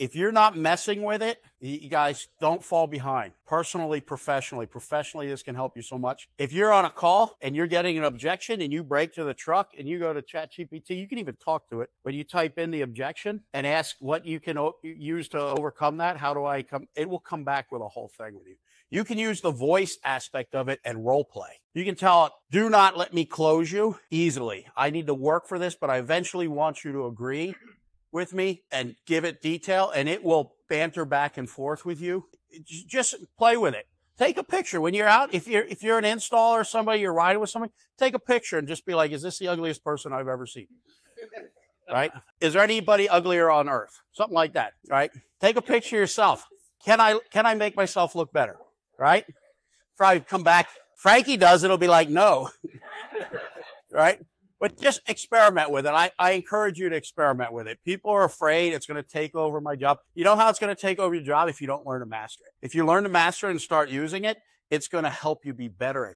if you're not messing with it, you guys don't fall behind. Personally, professionally. Professionally, this can help you so much. If you're on a call and you're getting an objection and you break to the truck and you go to ChatGPT, you can even talk to it, but you type in the objection and ask what you can o- use to overcome that. How do I come? It will come back with a whole thing with you. You can use the voice aspect of it and role play. You can tell it, do not let me close you easily. I need to work for this, but I eventually want you to agree with me and give it detail and it will banter back and forth with you. Just play with it. Take a picture when you're out. If you're, if you're an installer or somebody, you're riding with somebody, take a picture and just be like, is this the ugliest person I've ever seen? Right? Is there anybody uglier on earth? Something like that, right? Take a picture yourself. Can I, can I make myself look better? Right? Probably come back. Frankie does, it'll be like, no. right? But just experiment with it. I, I encourage you to experiment with it. People are afraid it's going to take over my job. You know how it's going to take over your job if you don't learn to master it. If you learn to master it and start using it, it's going to help you be better at